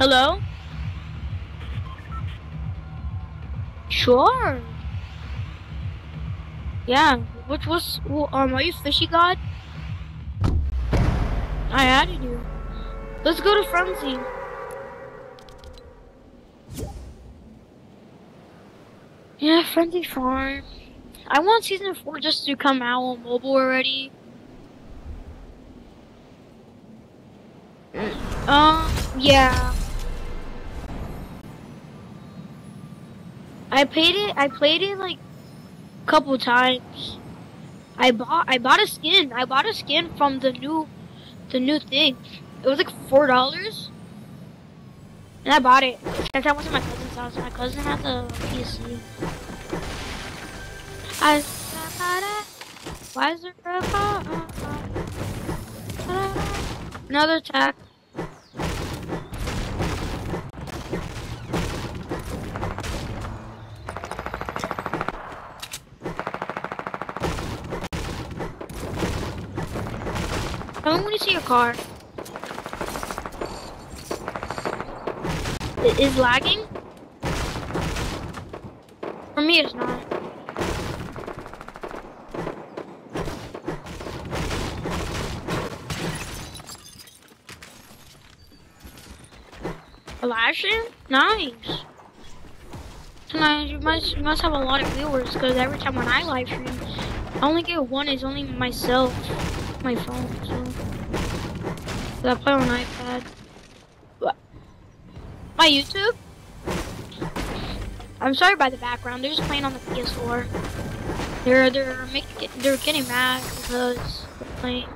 Hello? Sure. Yeah, which was, um, are you Fishy God? I added you. Let's go to Frenzy. Yeah, Frenzy Farm. I want Season 4 just to come out on mobile already. Um, yeah. I played it, I played it like a couple times. I bought, I bought a skin. I bought a skin from the new, the new thing. It was like four dollars. And I bought it since I went to my cousin's house. My cousin had the PC. I why is there a uh, uh, uh, Another attack. I don't want to see your car. It is lagging? For me, it's not. A? Nice. Nice. You must, you must have a lot of viewers because every time when I live stream, I only get one. it's only myself, my phone. So I play on iPad. What? My YouTube? I'm sorry by the background. They're just playing on the PS4. They're they're making they're getting mad because they're playing.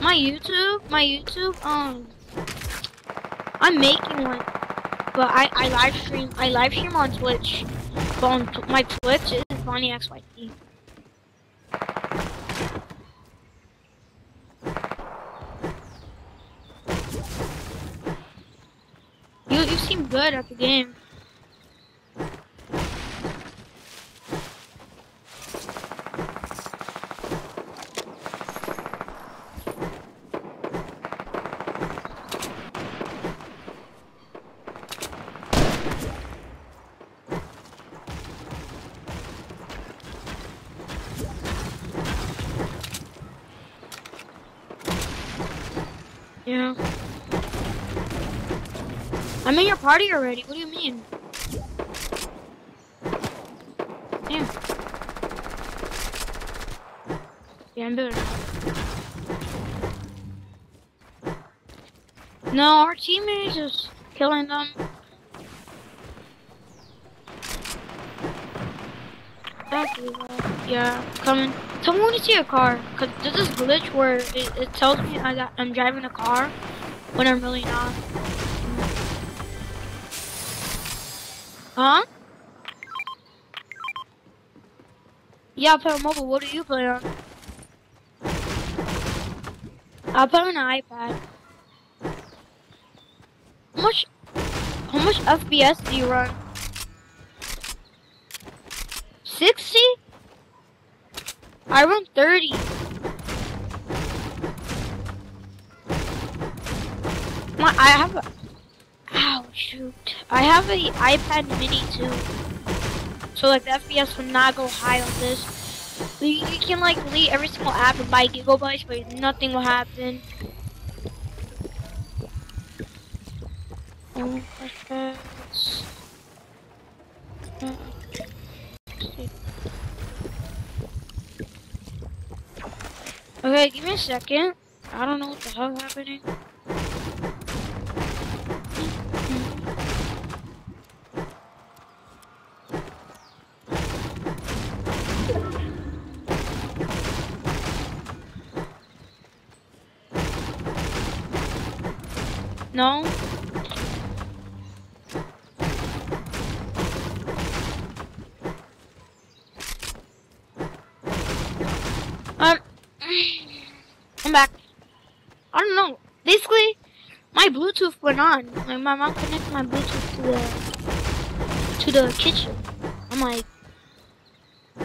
My YouTube, my YouTube, um, I'm making one, but I I live stream I live stream on Twitch, but on my Twitch is Bonnie XYT. Good at the game. Yeah. I'm in your party already. What do you mean? Yeah. Yeah, I'm doing. No, our teammate is just killing them. Yeah, coming. Someone to see a car, cause there's this glitch where it, it tells me I I'm driving a car when I'm really not. Huh? Yeah, I play on mobile. What do you play on? I play on an iPad. How much? How much FPS do you run? 60? I run 30. My, I have a shoot. I have an iPad mini too. So like the FPS will not go high on this. You, can like delete every single app and buy gigabytes, but nothing will happen. Okay, give me a second. I don't know what the hell happening. No? Um, I'm back. I don't know. Basically, my Bluetooth went on. My, my mom connected my Bluetooth to the to the kitchen. I'm like,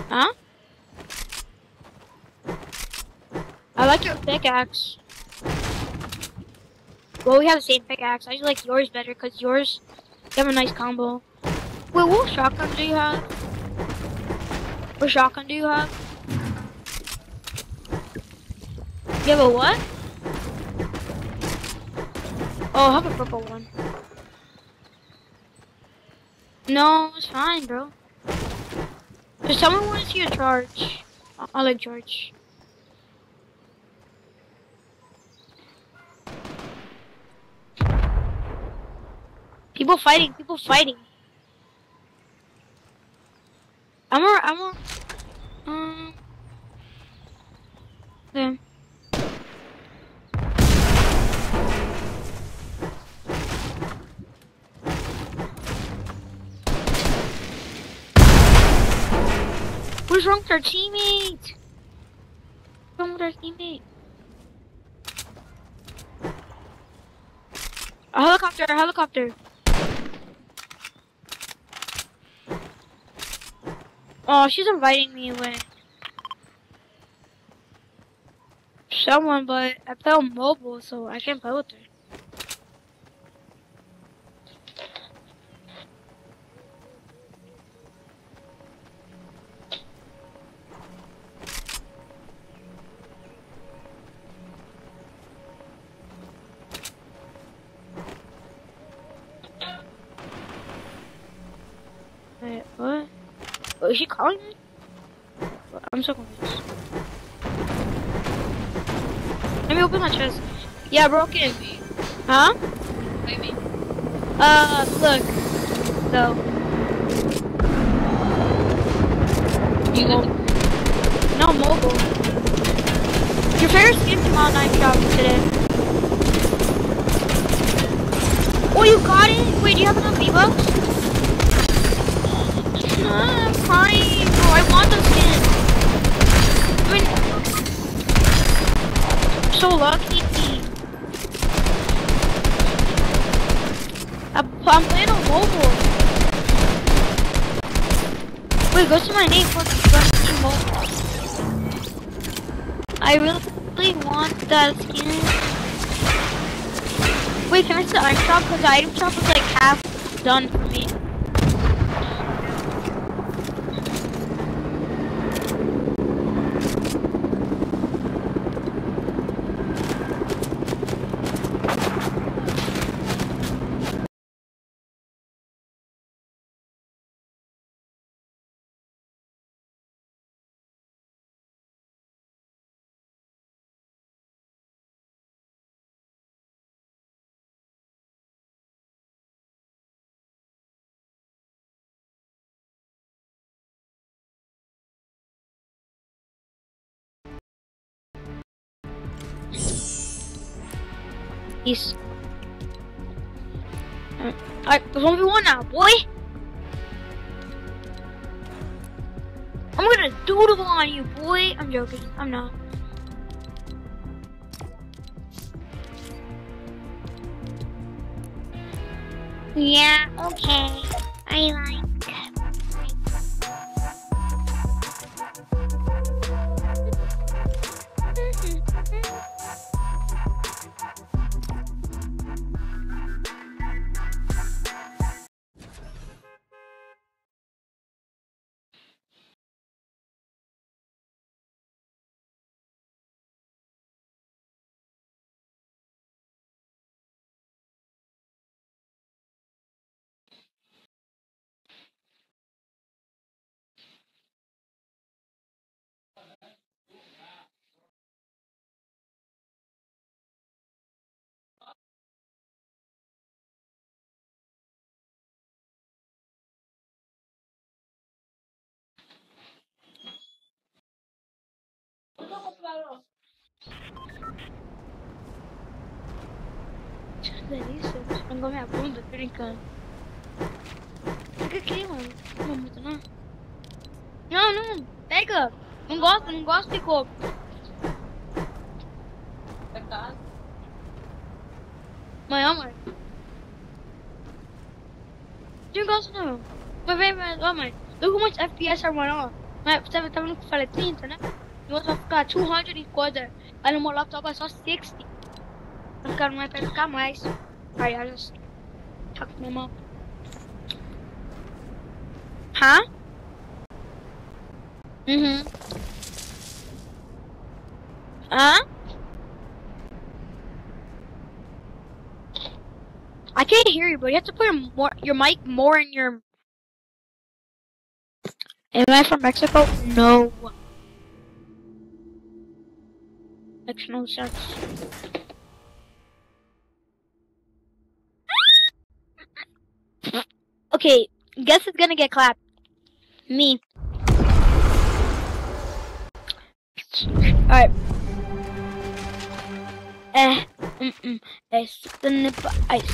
huh? I like your pickaxe. Well, we have the same pickaxe. I just like yours better because yours, you have a nice combo. Wait, what shotgun do you have? What shotgun do you have? You have a what? Oh, I have a purple one. No, it's fine, bro. Just someone me when it's your charge. I like charge. People fighting, people fighting. I'm a, I'm a, um, there. What's wrong with our teammate? What's wrong with our teammate? A helicopter, a helicopter. Oh, she's inviting me with Someone, but I on mobile, so I can't play with her. Oh, is she calling me? I'm so confused. Let me open my chest. Yeah, broken. Huh? Maybe. Uh, look. So, You live no mobile. Your favorite skin out night shop today. Oh, you got it? Wait, do you have enough V-Bucks? So lucky. I'm, playing on mobile. Wait, go to my name for the mobile. I really want that skin. Wait, can I the item shop? Because the item shop is like half done Peace. Alright, there's 1v1 now, boy! I'm gonna doodle on you, boy! I'm joking. I'm not. Yeah, okay. I like. Delícia. Pegou minha bunda, tô brincando. Fica aqui, mano. Não muito não. Não, não. Pega. Não gosto, não gosto de coco. pra casa. Amanhã, mãe. Não gosto não. Mas vem, mas, ó, mãe. Look how much FPS running on. Mas você tá vendo que eu falei 30, né? E o outro vai ficar 200 e coisa. Aí no meu laptop é só 60. Pescar mais, pescar mais. I can't hear you, but you have to put your more your mic more in your. Am I from Mexico? No. Makes no sense. Okay, guess who's gonna get clapped? Me. Alright. Eh, mm mm, es the nip ice.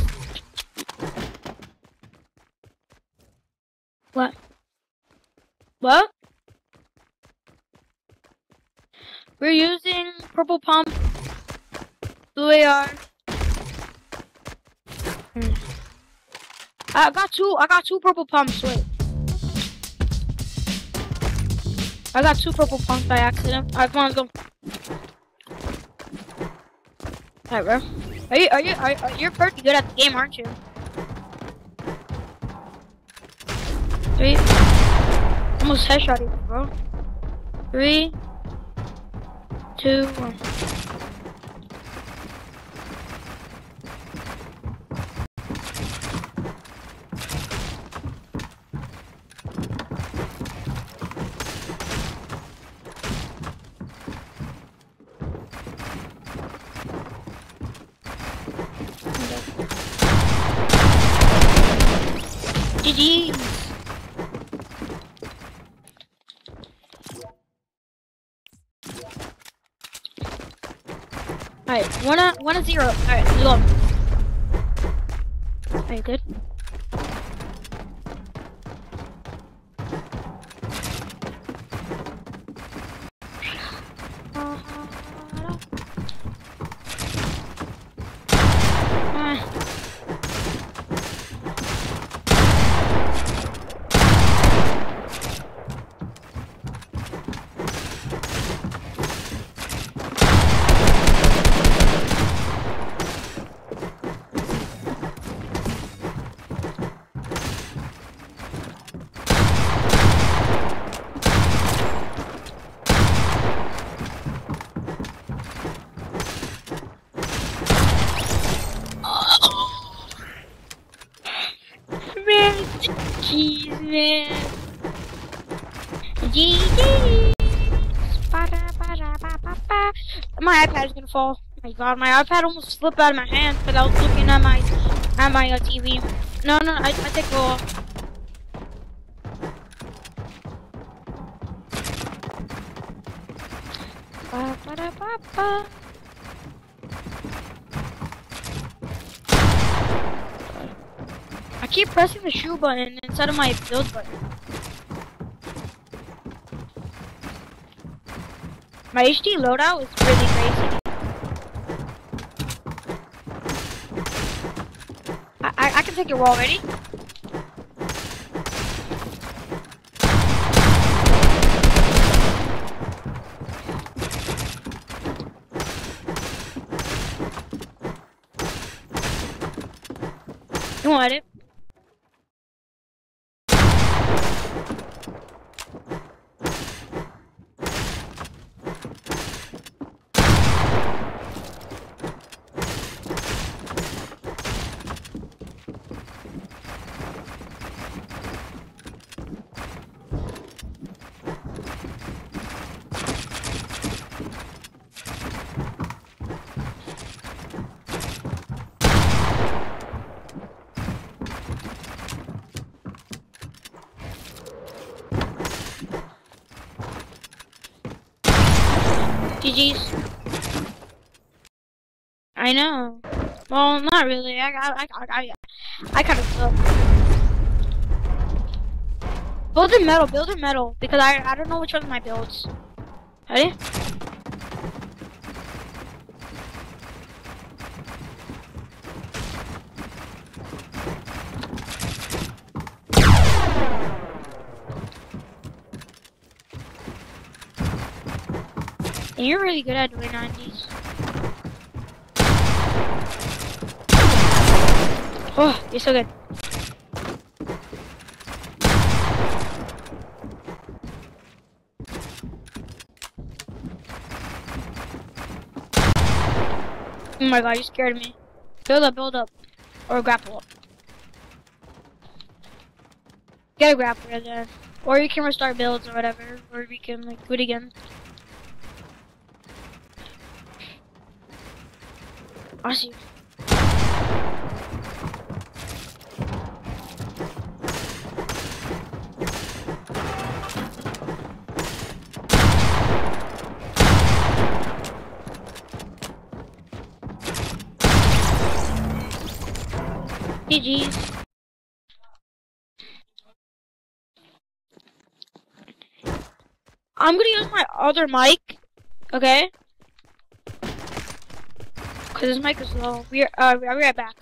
What? What? We're using purple pump, blue AR. I got two. I got two purple pumps. Wait. I got two purple pumps by accident. I let's go. Alright, bro. Are you? Are you? Are, are you're pretty good at the game, aren't you? Three. Almost headshot you, bro. Three. Two. One. GG. Alright, one a one zero. Alright, let's go. Are you good? Fall. My god, my iPad almost slipped out of my hand because I was looking at my at my uh, TV. No, no, I, I take it off. Ba-ba-da-ba-ba. I keep pressing the shoe button instead of my build button. My HD loadout is really crazy. I, I, I can I know. Well, not really. I I I I, I kind of suck. Build in metal. Build in metal because I I don't know which one of my builds. Ready? You're really good at doing 90s. Oh, you're so good. Oh my god, you scared me. Build up, build up. Or grapple up. Get a grappler then. Or you can restart builds or whatever. Or we can like do it again. I see. GG's. I'm gonna use my other mic, okay? This mic is low. We are, uh, we are right back.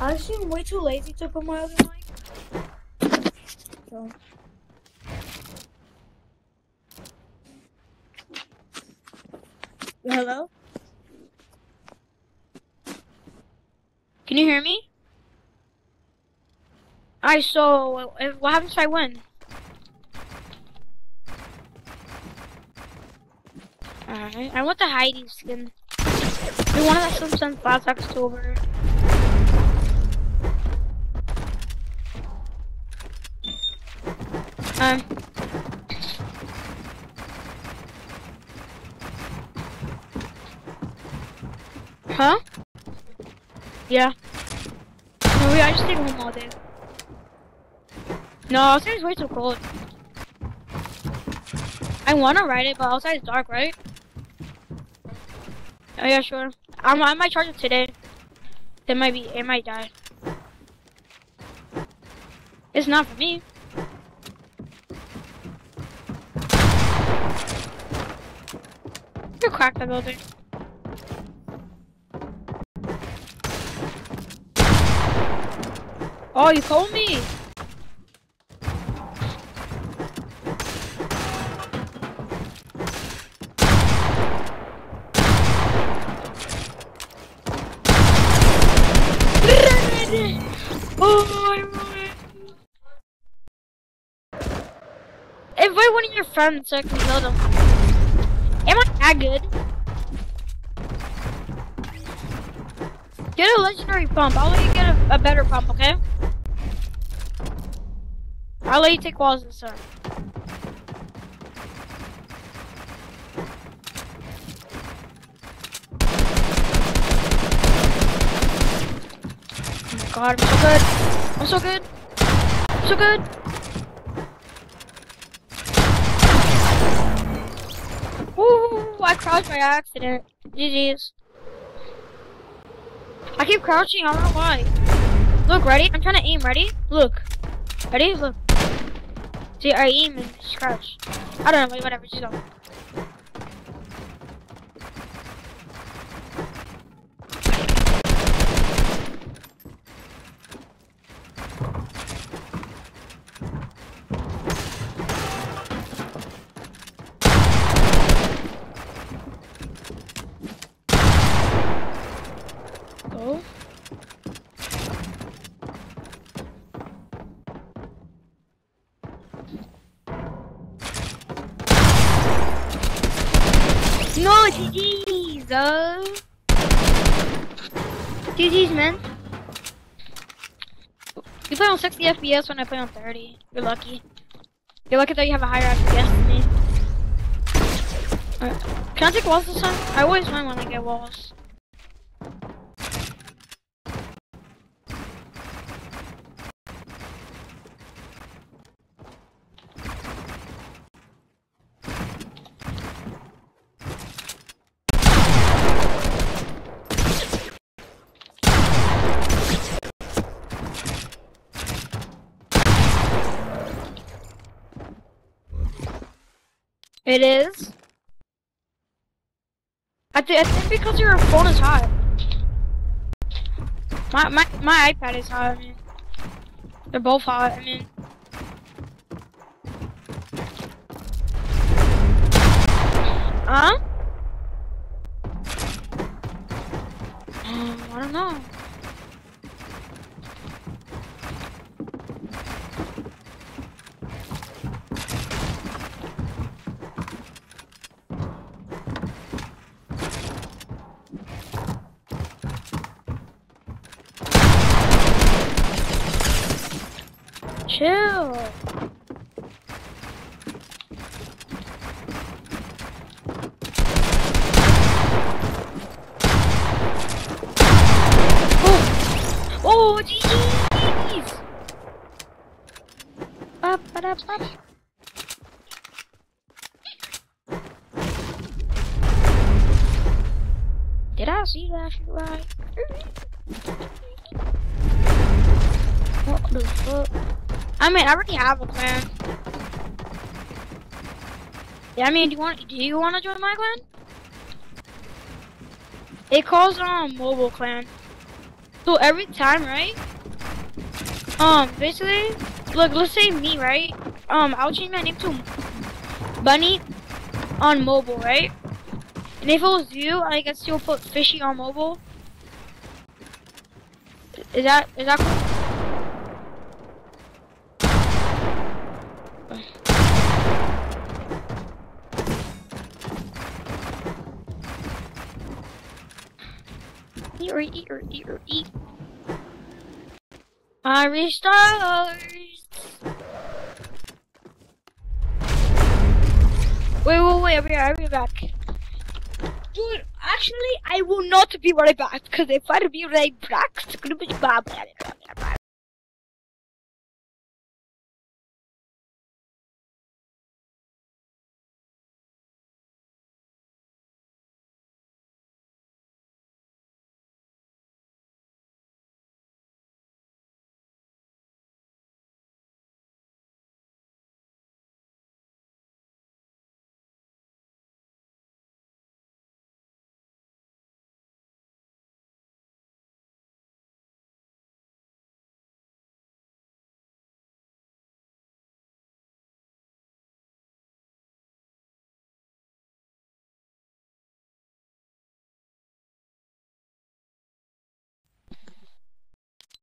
I seem way too lazy to put my other mic. So. Hello? Can you hear me? I so what happens if I win? Alright, I want the Heidi skin. We wanted that some since last October. Um. Huh? Yeah. No, I just stayed home all day. No, outside is way too cold. I want to ride it, but outside is dark, right? Oh yeah, sure. I'm, I might charge it today. It might be, it might die. It's not for me. You crack the building. Oh, you told me. Oh, Invite one of your friends so I can kill them. Am I that good? Get a legendary pump. I'll let you get a, a better pump, okay? I'll let you take walls this time. God, I'm so good. I'm so good. I'm so good. Ooh, I crouched by accident. GG's. I keep crouching, I don't know why. Look, ready? I'm trying to aim, ready? Look. Ready? Look. See, I aim and just crouch. I don't know, whatever, just go. 60 FPS when I play on 30. You're lucky. You're lucky that you have a higher FPS than me. Can I take walls this time? I always win when I get walls. It is. I, th I think because your phone is hot. My my my iPad is hot. I mean, they're both hot. I mean. Huh? I don't know. Chill. Oh, oh, jeez. Did I see that right? What the fuck? I mean, I already have a clan. Yeah, I mean, do you want do you want to join my clan? It calls um mobile clan. So every time, right? Um, basically, look, let's say me, right? Um, I'll change my name to Bunny on mobile, right? And if it was you, I guess you'll put Fishy on mobile. Is that is that? cool? Irish stars. Wait, wait, wait, I'll be, I'll be back. Dude, actually, I will not be right back, because if I be right back, it's gonna be bad.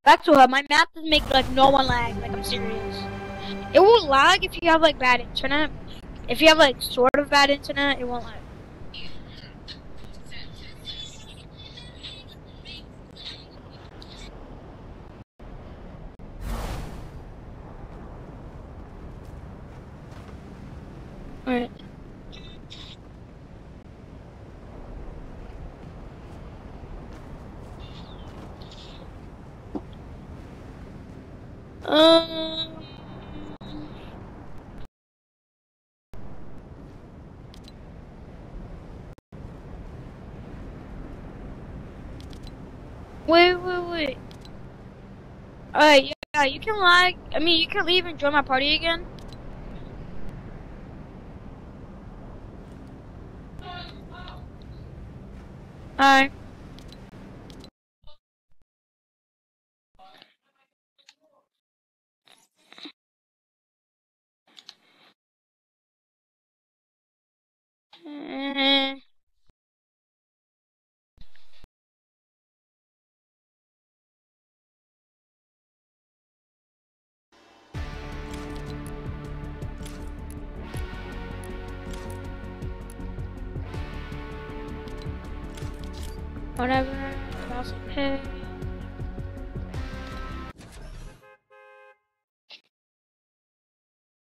Back to her, my map doesn't make like no one lag, like I'm serious. It won't lag if you have like bad internet. If you have like sort of bad internet, it won't lag. Alright. Um. Wait, wait, wait. Alright, yeah, you can lag. I mean, you can leave and join my party again. Alright.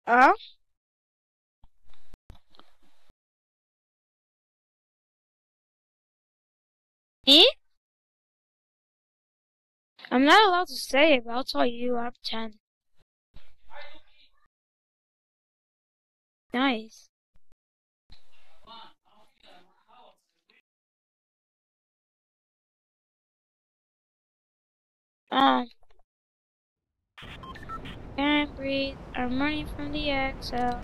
Uh? Me? I'm not allowed to say it, but I'll tell you of 10. Nice. Um. Can't breathe. I'm running from the exhale.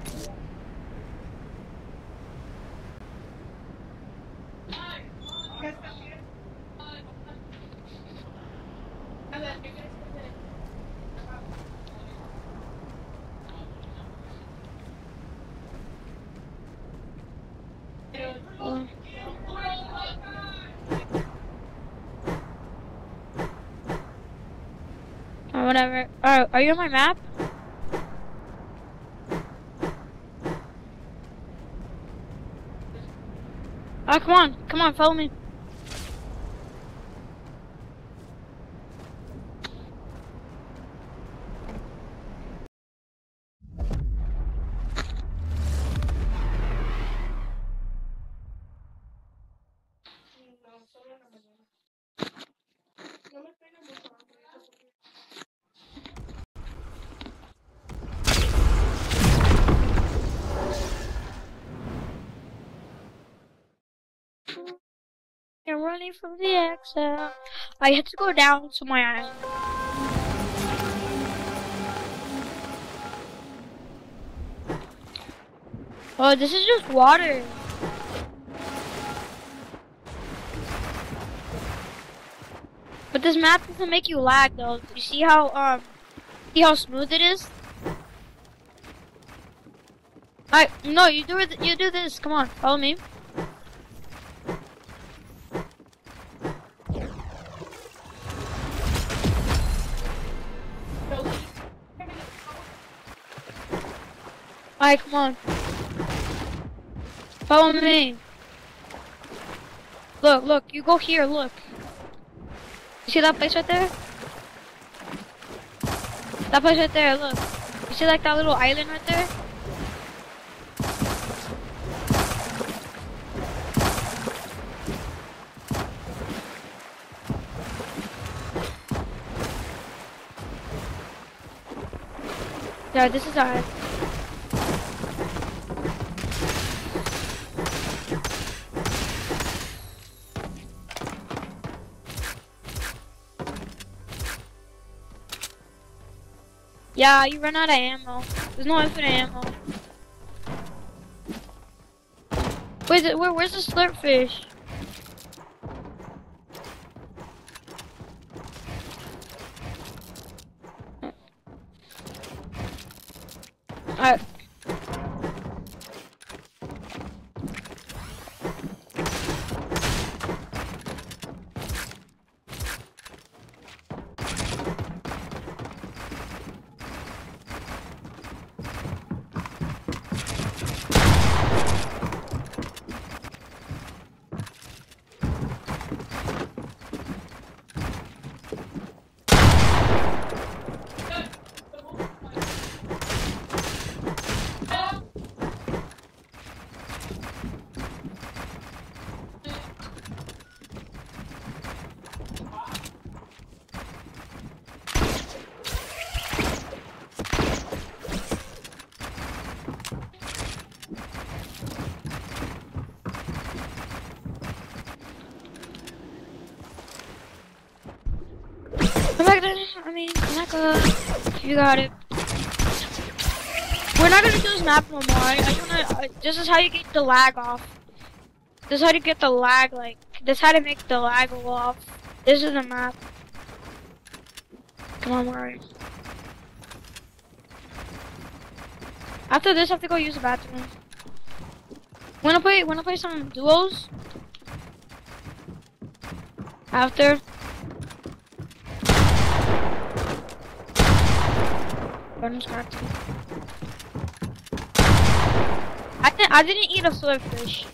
Whatever. Alright, are you on my map? Oh, come on. Come on, follow me. You're running from the exile. I had to go down to my island. Oh, this is just water. But this map doesn't make you lag though. You see how um see how smooth it is? I no, you do it. You do this. Come on, follow me. Alright, come on. Follow me. Look, look, you go here, look. You see that place right there? That place right there, look. You see like that little island right there? Yeah, this is our Yeah, you run out of ammo. There's no infinite ammo. Where's it? Where, where's the slurp fish? Alright. Come back then. I mean. You got it. We're not gonna do this map no more. I, I wanna. Uh, this is how you get the lag off. This is how to get the lag. Like, this is how to make the lag go off. This is the map. Come on, Mario. After this, I have to go use the bathroom. Wanna play? Wanna play some duos? After. I didn't. I didn't eat a swordfish.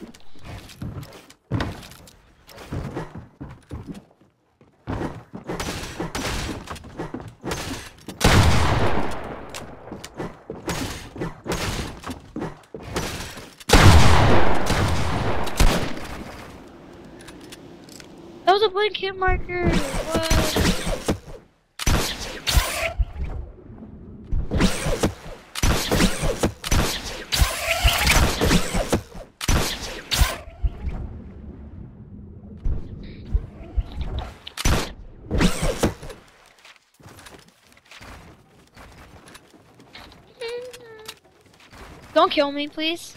That was a blank hit marker. What? Don't kill me, please.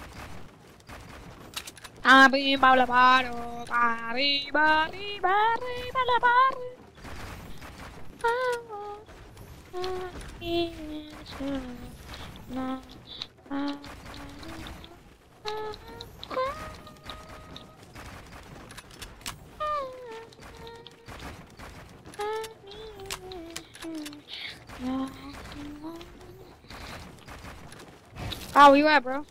Ah, oh, where you at, bro?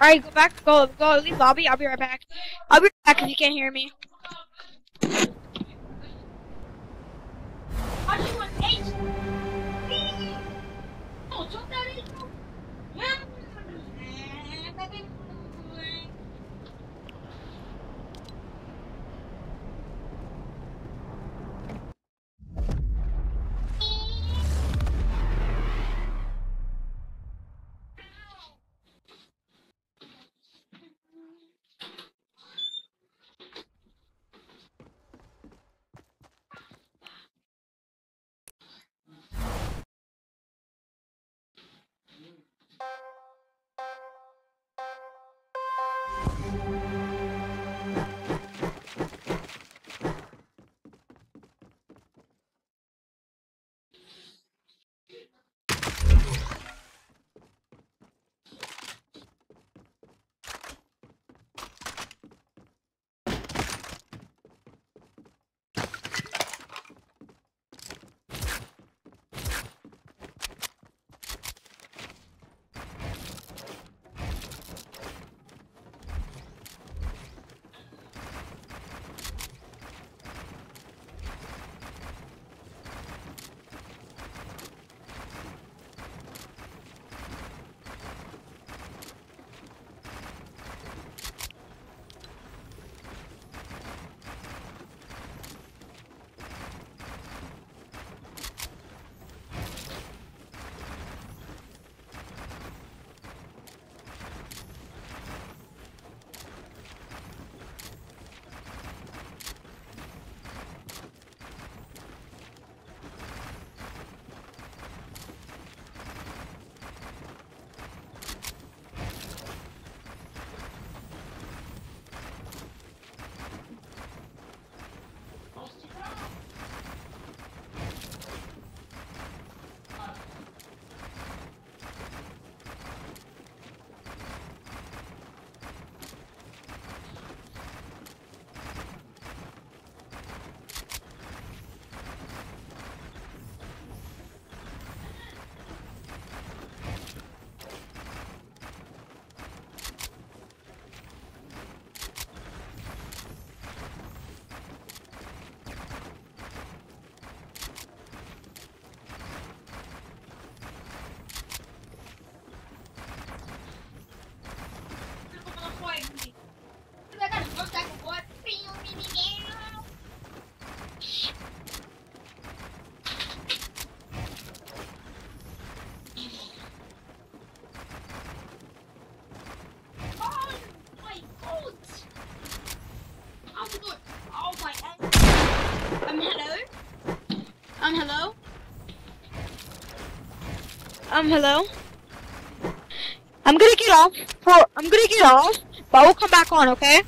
Alright, go back, go, go, leave lobby, I'll be right back. I'll be right back if you can't hear me. Um, hello? I'm gonna get off for, I'm gonna get off, but we'll come back on, okay?